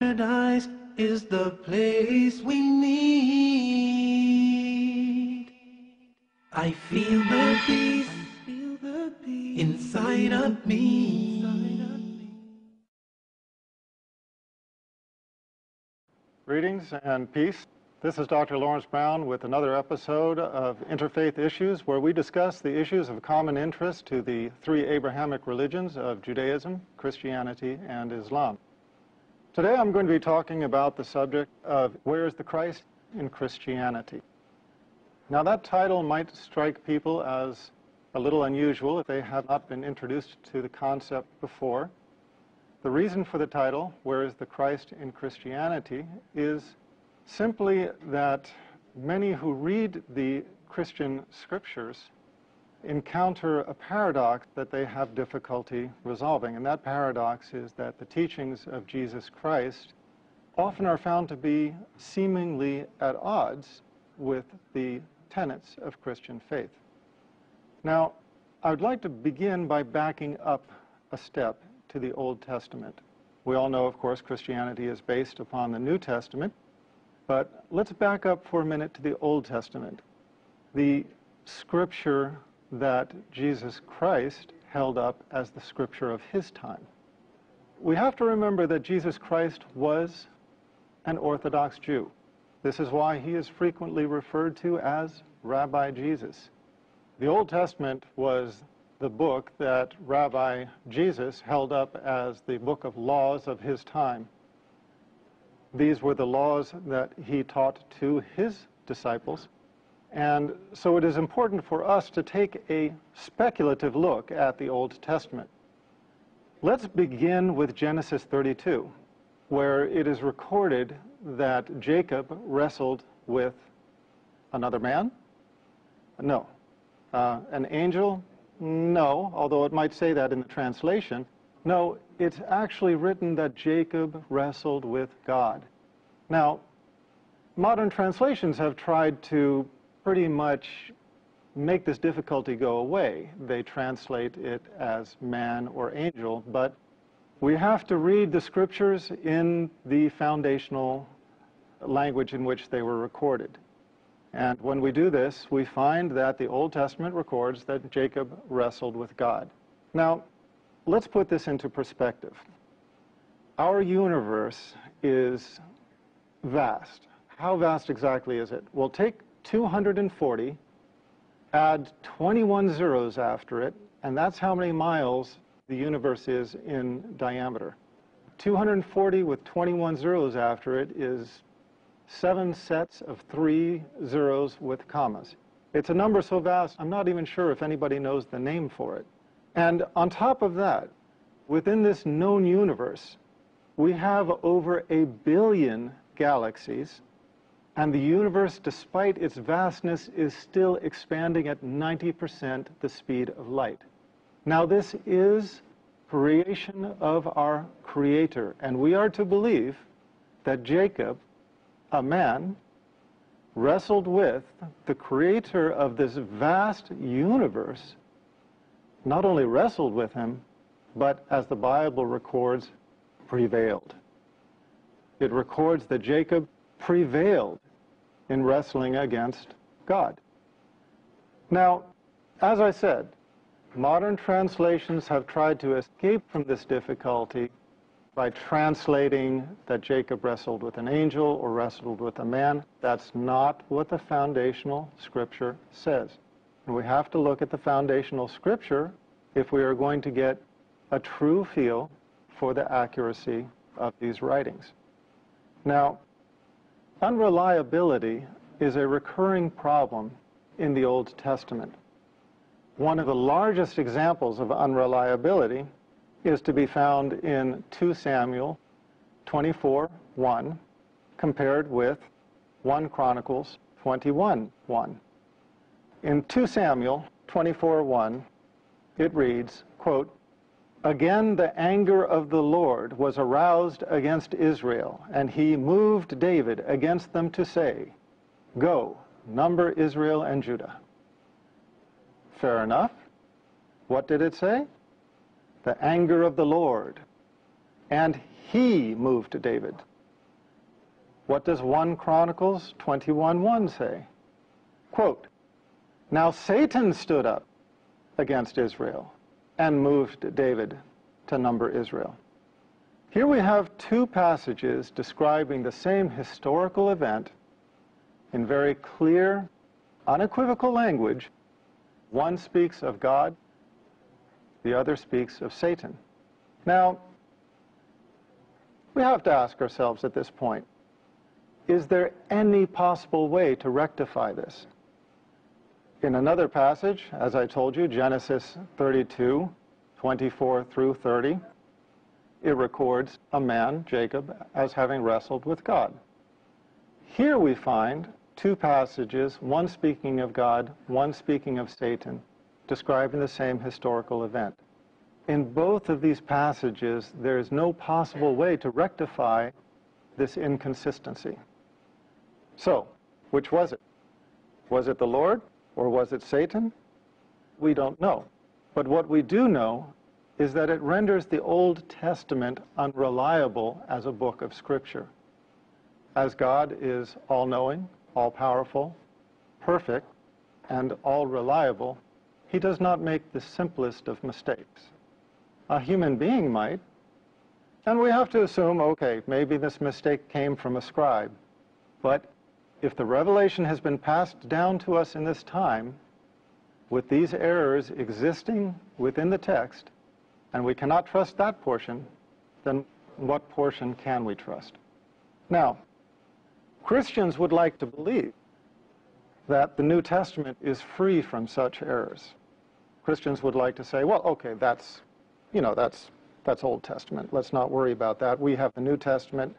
Paradise is the place we need. I feel the peace inside of me. Greetings and peace. This is Dr. Laurence Brown with another episode of Interfaith Issues, where we discuss the issues of common interest to the three Abrahamic religions of Judaism, Christianity, and Islam. Today I'm going to be talking about the subject of where is the Christ in Christianity. Now that title might strike people as a little unusual if they have not been introduced to the concept before. The reason for the title, Where is the Christ in Christianity, is simply that many who read the Christian scriptures encounter a paradox that they have difficulty resolving. And that paradox is that the teachings of Jesus Christ often are found to be seemingly at odds with the tenets of Christian faith. Now, I would like to begin by backing up a step to the Old Testament. We all know, of course, Christianity is based upon the New Testament, but let's back up for a minute to the Old Testament. The scripture that Jesus Christ held up as the scripture of his time. We have to remember that Jesus Christ was an Orthodox Jew. This is why he is frequently referred to as Rabbi Jesus. The Old Testament was the book that Rabbi Jesus held up as the book of laws of his time. These were the laws that he taught to his disciples and so it is important for us to take a speculative look at the Old Testament. Let's begin with Genesis 32, where it is recorded that Jacob wrestled with another man? No. Uh, an angel? No, although it might say that in the translation. No, it's actually written that Jacob wrestled with God. Now, modern translations have tried to pretty much make this difficulty go away. They translate it as man or angel, but we have to read the scriptures in the foundational language in which they were recorded. And when we do this, we find that the Old Testament records that Jacob wrestled with God. Now, let's put this into perspective. Our universe is vast. How vast exactly is it? Well, take 240, add 21 zeros after it, and that's how many miles the universe is in diameter. 240 with 21 zeros after it is seven sets of three zeros with commas. It's a number so vast, I'm not even sure if anybody knows the name for it. And on top of that, within this known universe, we have over a billion galaxies and the universe, despite its vastness, is still expanding at 90% the speed of light. Now, this is creation of our Creator, and we are to believe that Jacob, a man, wrestled with the Creator of this vast universe, not only wrestled with him, but as the Bible records, prevailed. It records that Jacob prevailed in wrestling against God. Now, as I said, modern translations have tried to escape from this difficulty by translating that Jacob wrestled with an angel or wrestled with a man. That's not what the foundational scripture says. And we have to look at the foundational scripture if we are going to get a true feel for the accuracy of these writings. Now, Unreliability is a recurring problem in the Old Testament. One of the largest examples of unreliability is to be found in 2 Samuel 24, 1, compared with 1 Chronicles 21, 1. In 2 Samuel 24, 1, it reads, quote, Again, the anger of the Lord was aroused against Israel, and he moved David against them to say, Go, number Israel and Judah. Fair enough. What did it say? The anger of the Lord. and he moved David. What does 1 Chronicles 21.1 say? Quote, Now Satan stood up against Israel and moved David to number Israel. Here we have two passages describing the same historical event in very clear, unequivocal language. One speaks of God, the other speaks of Satan. Now, we have to ask ourselves at this point, is there any possible way to rectify this? In another passage, as I told you, Genesis 32, 24 through 30, it records a man, Jacob, as having wrestled with God. Here we find two passages, one speaking of God, one speaking of Satan, describing the same historical event. In both of these passages, there is no possible way to rectify this inconsistency. So, which was it? Was it the Lord or was it Satan? We don't know. But what we do know is that it renders the Old Testament unreliable as a book of Scripture. As God is all-knowing, all-powerful, perfect, and all-reliable, he does not make the simplest of mistakes. A human being might, and we have to assume, okay, maybe this mistake came from a scribe, but if the revelation has been passed down to us in this time, with these errors existing within the text, and we cannot trust that portion, then what portion can we trust? Now, Christians would like to believe that the New Testament is free from such errors. Christians would like to say, well, okay, that's, you know, that's, that's Old Testament. Let's not worry about that. We have the New Testament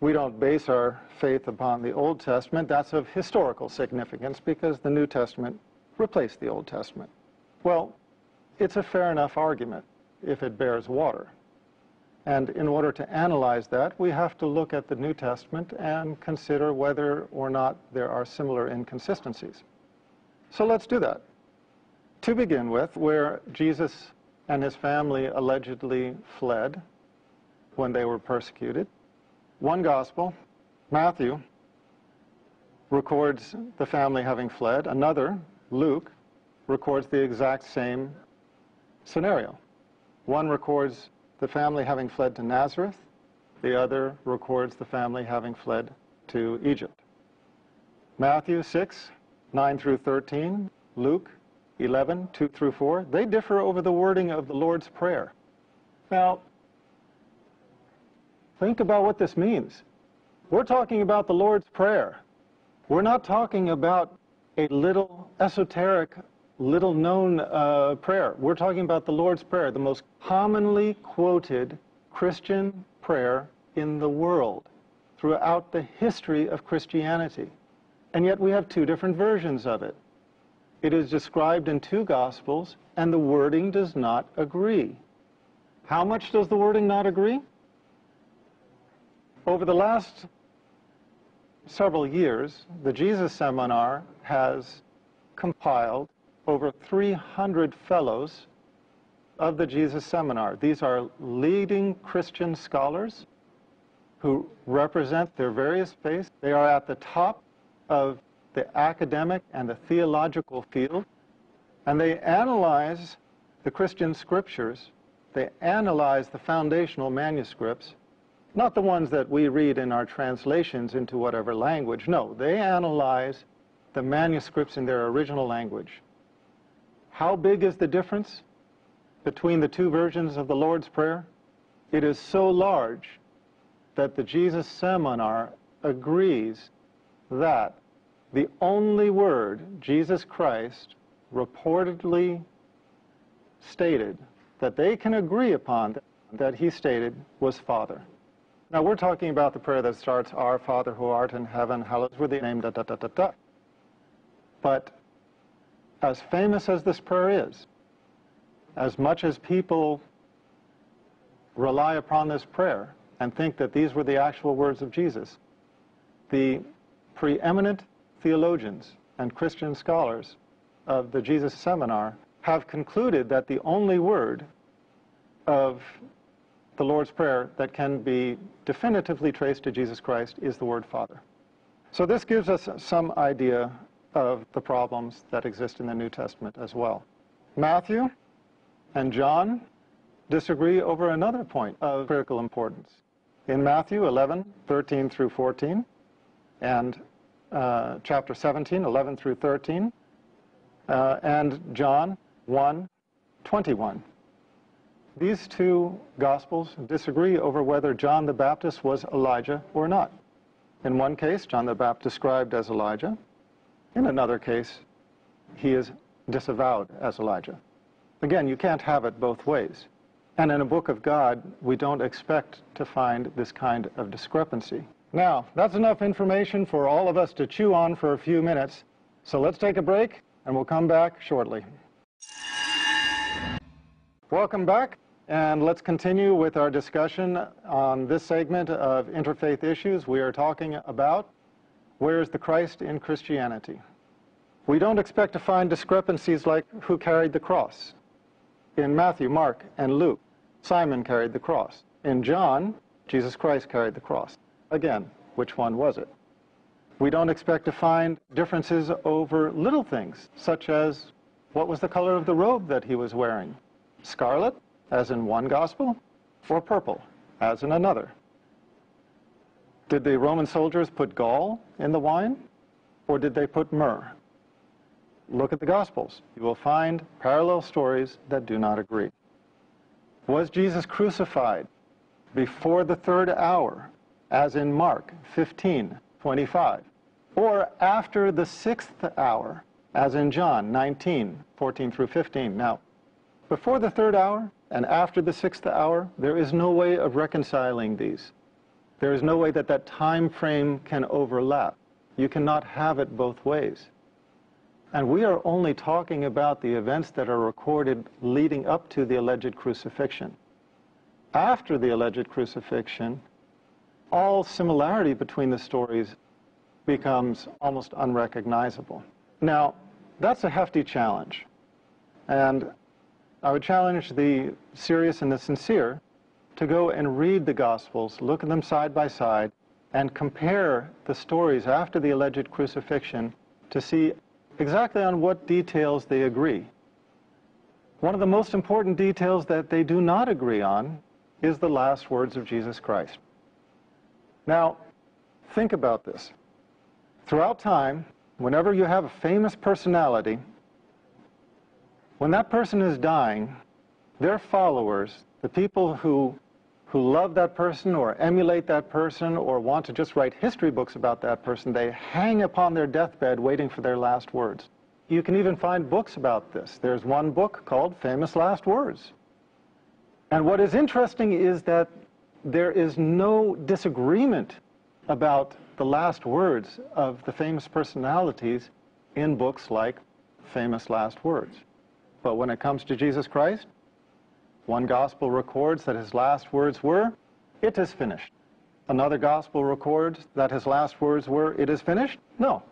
we don't base our faith upon the Old Testament. That's of historical significance because the New Testament replaced the Old Testament. Well, it's a fair enough argument if it bears water. And in order to analyze that, we have to look at the New Testament and consider whether or not there are similar inconsistencies. So let's do that. To begin with, where Jesus and his family allegedly fled when they were persecuted, one gospel, Matthew, records the family having fled. Another, Luke, records the exact same scenario. One records the family having fled to Nazareth. The other records the family having fled to Egypt. Matthew 6, 9 through 13, Luke 11, 2 through 4, they differ over the wording of the Lord's Prayer. Now, Think about what this means. We're talking about the Lord's Prayer. We're not talking about a little esoteric, little known uh, prayer. We're talking about the Lord's Prayer, the most commonly quoted Christian prayer in the world throughout the history of Christianity. And yet we have two different versions of it. It is described in two Gospels, and the wording does not agree. How much does the wording not agree? Over the last several years, the Jesus Seminar has compiled over 300 fellows of the Jesus Seminar. These are leading Christian scholars who represent their various faiths. They are at the top of the academic and the theological field, and they analyze the Christian scriptures. They analyze the foundational manuscripts not the ones that we read in our translations into whatever language. No, they analyze the manuscripts in their original language. How big is the difference between the two versions of the Lord's Prayer? It is so large that the Jesus Seminar agrees that the only word Jesus Christ reportedly stated that they can agree upon that he stated was Father. Now we're talking about the prayer that starts, Our Father who art in heaven, hallowed be thy name, da da da da da. But as famous as this prayer is, as much as people rely upon this prayer and think that these were the actual words of Jesus, the preeminent theologians and Christian scholars of the Jesus Seminar have concluded that the only word of the Lord's Prayer that can be definitively traced to Jesus Christ is the word Father. So this gives us some idea of the problems that exist in the New Testament as well. Matthew and John disagree over another point of critical importance. In Matthew 11, 13 through 14, and uh, chapter 17, 11 through 13, uh, and John 1, 21. These two Gospels disagree over whether John the Baptist was Elijah or not. In one case, John the Baptist described as Elijah. In another case, he is disavowed as Elijah. Again, you can't have it both ways. And in a book of God, we don't expect to find this kind of discrepancy. Now, that's enough information for all of us to chew on for a few minutes. So let's take a break, and we'll come back shortly. Welcome back. And let's continue with our discussion on this segment of interfaith issues. We are talking about where is the Christ in Christianity? We don't expect to find discrepancies like who carried the cross. In Matthew, Mark, and Luke, Simon carried the cross. In John, Jesus Christ carried the cross. Again, which one was it? We don't expect to find differences over little things, such as what was the color of the robe that he was wearing? Scarlet as in one gospel, or purple, as in another? Did the Roman soldiers put gall in the wine, or did they put myrrh? Look at the Gospels. You will find parallel stories that do not agree. Was Jesus crucified before the third hour, as in Mark 15, 25, or after the sixth hour, as in John 19, 14 through 15? Now, before the third hour, and after the sixth hour, there is no way of reconciling these. There is no way that that time frame can overlap. You cannot have it both ways. And we are only talking about the events that are recorded leading up to the alleged crucifixion. After the alleged crucifixion, all similarity between the stories becomes almost unrecognizable. Now, that's a hefty challenge. And I would challenge the serious and the sincere to go and read the Gospels, look at them side by side, and compare the stories after the alleged crucifixion to see exactly on what details they agree. One of the most important details that they do not agree on is the last words of Jesus Christ. Now, think about this. Throughout time, whenever you have a famous personality when that person is dying, their followers, the people who, who love that person or emulate that person or want to just write history books about that person, they hang upon their deathbed waiting for their last words. You can even find books about this. There's one book called Famous Last Words. And what is interesting is that there is no disagreement about the last words of the famous personalities in books like Famous Last Words. But when it comes to Jesus Christ, one gospel records that his last words were, It is finished. Another gospel records that his last words were, It is finished? No,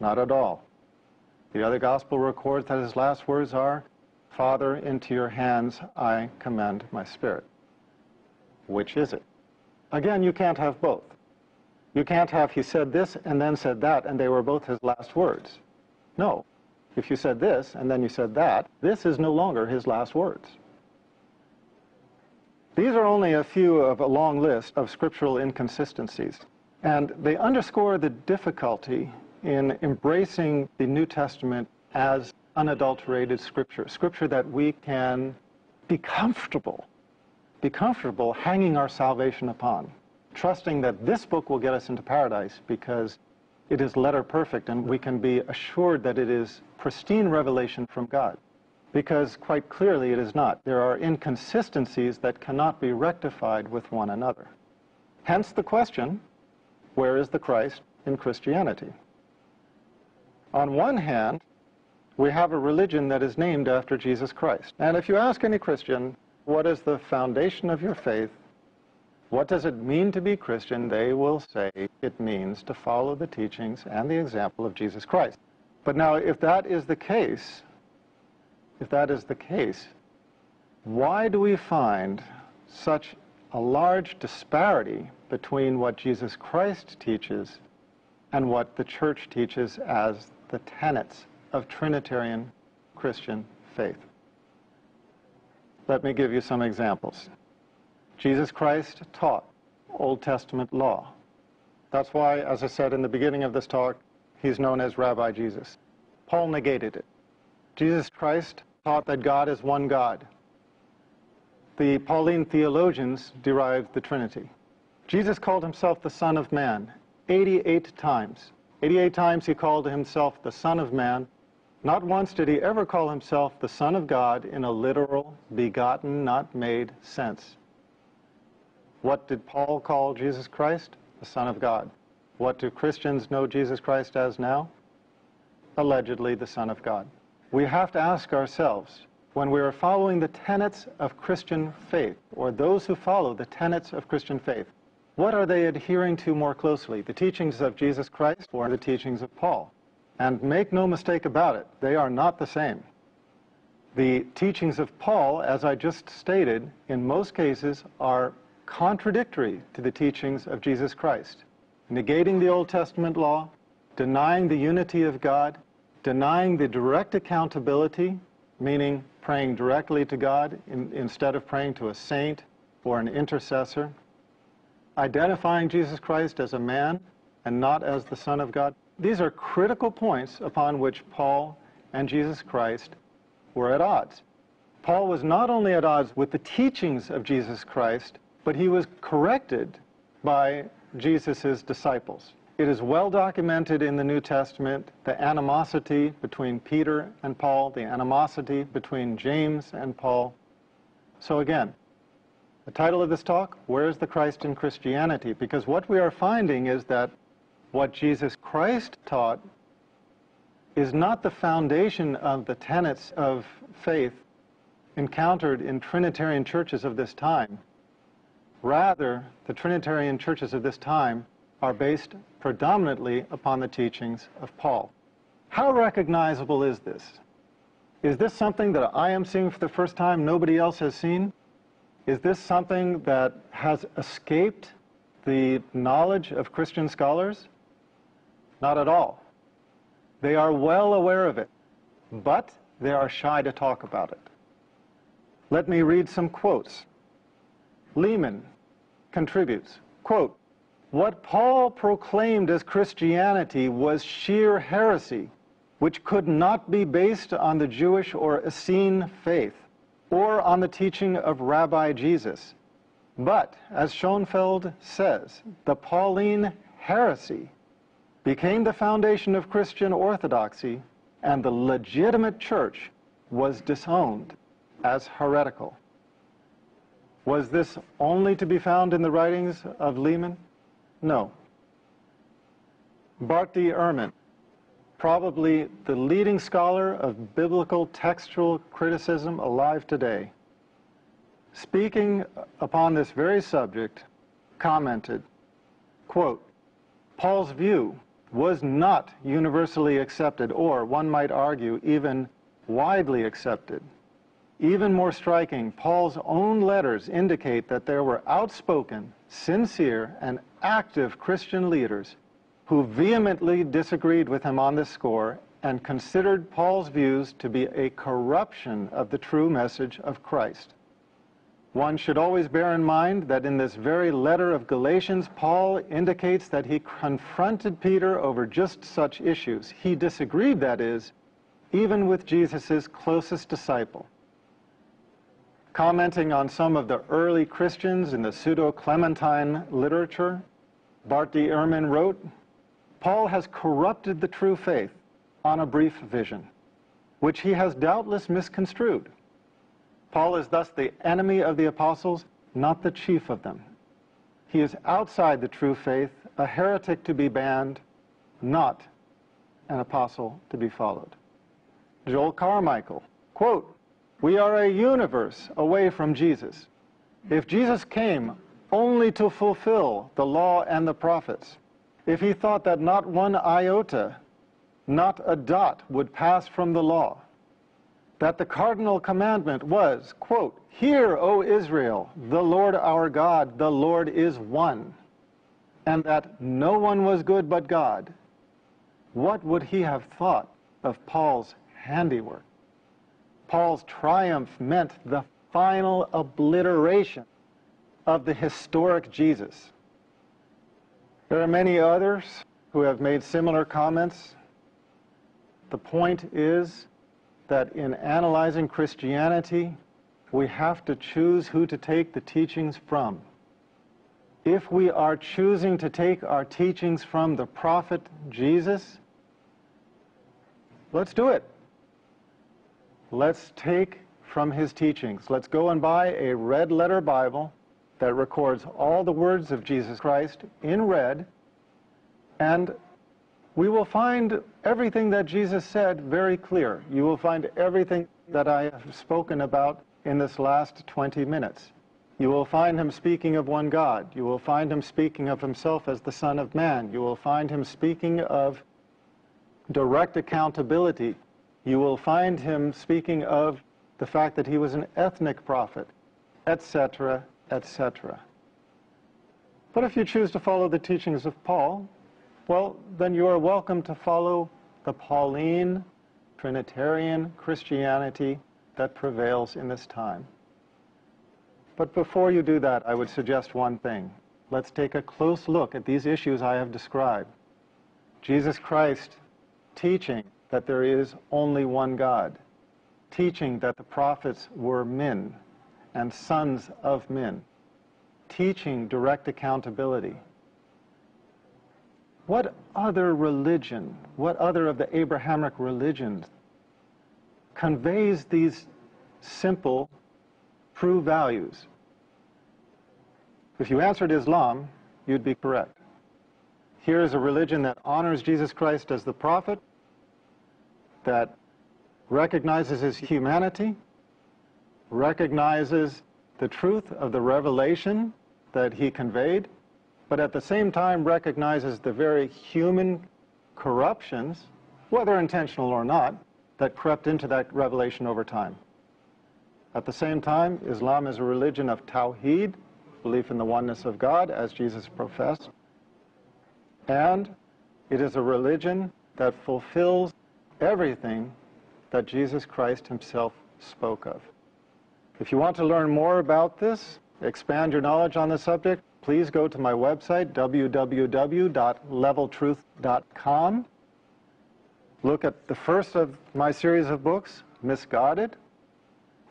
not at all. The other gospel records that his last words are, Father, into your hands I commend my spirit. Which is it? Again, you can't have both. You can't have he said this and then said that, and they were both his last words. No, if you said this and then you said that, this is no longer his last words. These are only a few of a long list of scriptural inconsistencies, and they underscore the difficulty in embracing the New Testament as unadulterated scripture, scripture that we can be comfortable, be comfortable hanging our salvation upon, trusting that this book will get us into paradise because it is letter perfect and we can be assured that it is pristine revelation from God. Because quite clearly it is not. There are inconsistencies that cannot be rectified with one another. Hence the question, where is the Christ in Christianity? On one hand, we have a religion that is named after Jesus Christ. And if you ask any Christian, what is the foundation of your faith? What does it mean to be Christian? They will say it means to follow the teachings and the example of Jesus Christ. But now, if that is the case, if that is the case, why do we find such a large disparity between what Jesus Christ teaches and what the church teaches as the tenets of Trinitarian Christian faith. Let me give you some examples. Jesus Christ taught Old Testament law. That's why, as I said in the beginning of this talk, he's known as Rabbi Jesus. Paul negated it. Jesus Christ taught that God is one God. The Pauline theologians derived the Trinity. Jesus called himself the Son of Man 88 times. 88 times he called himself the Son of Man. Not once did he ever call himself the Son of God in a literal, begotten, not made sense. What did Paul call Jesus Christ? The Son of God. What do Christians know Jesus Christ as now? Allegedly the Son of God. We have to ask ourselves, when we are following the tenets of Christian faith, or those who follow the tenets of Christian faith, what are they adhering to more closely, the teachings of Jesus Christ or the teachings of Paul? And make no mistake about it, they are not the same. The teachings of Paul, as I just stated, in most cases are contradictory to the teachings of Jesus Christ, negating the Old Testament law, denying the unity of God, denying the direct accountability, meaning praying directly to God in, instead of praying to a saint or an intercessor, identifying Jesus Christ as a man and not as the Son of God. These are critical points upon which Paul and Jesus Christ were at odds. Paul was not only at odds with the teachings of Jesus Christ, but he was corrected by Jesus' disciples. It is well documented in the New Testament the animosity between Peter and Paul, the animosity between James and Paul. So again, the title of this talk, Where's the Christ in Christianity? Because what we are finding is that what Jesus Christ taught is not the foundation of the tenets of faith encountered in Trinitarian churches of this time. Rather, the Trinitarian churches of this time are based predominantly upon the teachings of Paul. How recognizable is this? Is this something that I am seeing for the first time nobody else has seen? Is this something that has escaped the knowledge of Christian scholars? Not at all. They are well aware of it, but they are shy to talk about it. Let me read some quotes. Lehmann contributes, quote, what Paul proclaimed as Christianity was sheer heresy, which could not be based on the Jewish or Essene faith or on the teaching of Rabbi Jesus. But, as Schonfield says, the Pauline heresy became the foundation of Christian orthodoxy, and the legitimate church was disowned as heretical. Was this only to be found in the writings of Lehmann? No. Bart D. Ehrman, probably the leading scholar of biblical textual criticism alive today, speaking upon this very subject, commented, quote, Paul's view was not universally accepted, or one might argue, even widely accepted. Even more striking, Paul's own letters indicate that there were outspoken, sincere, and active Christian leaders who vehemently disagreed with him on this score and considered Paul's views to be a corruption of the true message of Christ. One should always bear in mind that in this very letter of Galatians, Paul indicates that he confronted Peter over just such issues. He disagreed, that is, even with Jesus' closest disciple. Commenting on some of the early Christians in the pseudo-Clementine literature, Bart D. Ehrman wrote, Paul has corrupted the true faith on a brief vision, which he has doubtless misconstrued. Paul is thus the enemy of the apostles, not the chief of them. He is outside the true faith, a heretic to be banned, not an apostle to be followed. Joel Carmichael, quote, we are a universe away from Jesus. If Jesus came only to fulfill the law and the prophets, if he thought that not one iota, not a dot would pass from the law, that the cardinal commandment was, quote, Hear, O Israel, the Lord our God, the Lord is one, and that no one was good but God, what would he have thought of Paul's handiwork? Paul's triumph meant the final obliteration of the historic Jesus. There are many others who have made similar comments. The point is that in analyzing Christianity, we have to choose who to take the teachings from. If we are choosing to take our teachings from the prophet Jesus, let's do it. Let's take from his teachings. Let's go and buy a red letter Bible that records all the words of Jesus Christ in red, and we will find everything that Jesus said very clear. You will find everything that I have spoken about in this last 20 minutes. You will find him speaking of one God. You will find him speaking of himself as the Son of Man. You will find him speaking of direct accountability. You will find him speaking of the fact that he was an ethnic prophet, etc., etc. But if you choose to follow the teachings of Paul, well, then you are welcome to follow the Pauline Trinitarian Christianity that prevails in this time. But before you do that, I would suggest one thing. Let's take a close look at these issues I have described. Jesus Christ teaching that there is only one God teaching that the prophets were men and sons of men, teaching direct accountability. What other religion, what other of the Abrahamic religions conveys these simple, true values? If you answered Islam, you'd be correct. Here is a religion that honors Jesus Christ as the prophet, that recognizes his humanity, recognizes the truth of the revelation that he conveyed, but at the same time recognizes the very human corruptions, whether intentional or not, that crept into that revelation over time. At the same time, Islam is a religion of tawheed, belief in the oneness of God, as Jesus professed, and it is a religion that fulfills everything that Jesus Christ himself spoke of. If you want to learn more about this, expand your knowledge on the subject, please go to my website, www.leveltruth.com. Look at the first of my series of books, Misguided,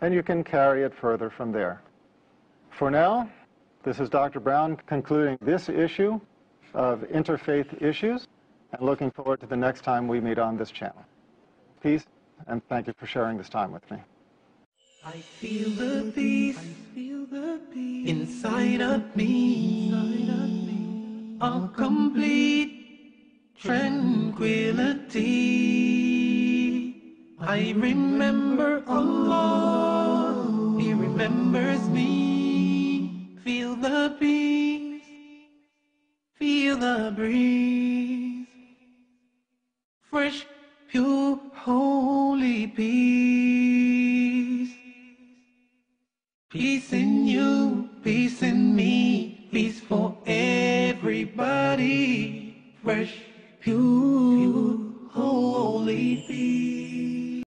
and you can carry it further from there. For now, this is Dr. Brown concluding this issue of Interfaith Issues and looking forward to the next time we meet on this channel. Peace and thank you for sharing this time with me. I feel the peace, feel the peace inside of me, a complete tranquility. I remember Allah, He remembers me. Feel the peace, feel the breeze, fresh, pure, holy peace. Peace in you, peace in me, peace for everybody. Fresh